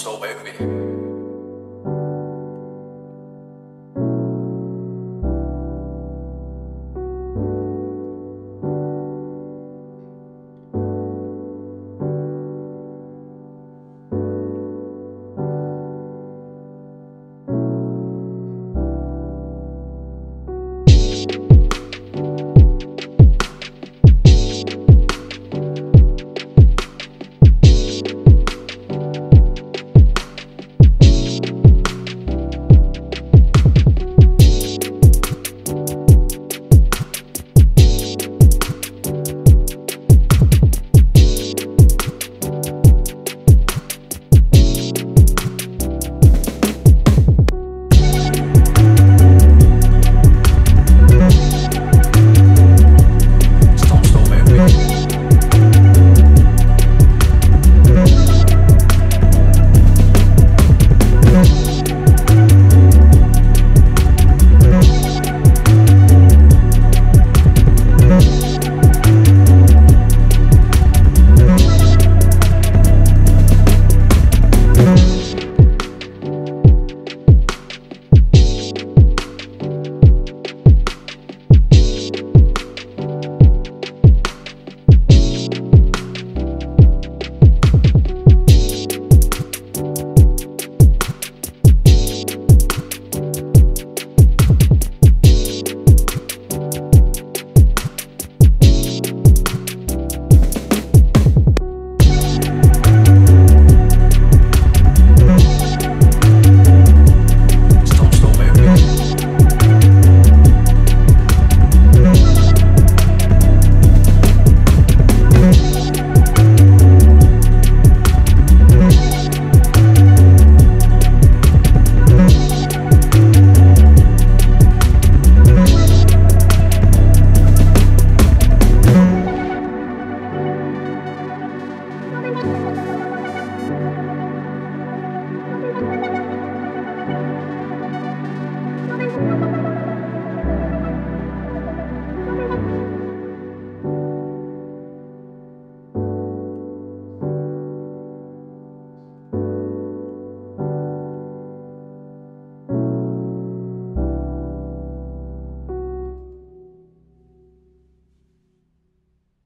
stop over, baby.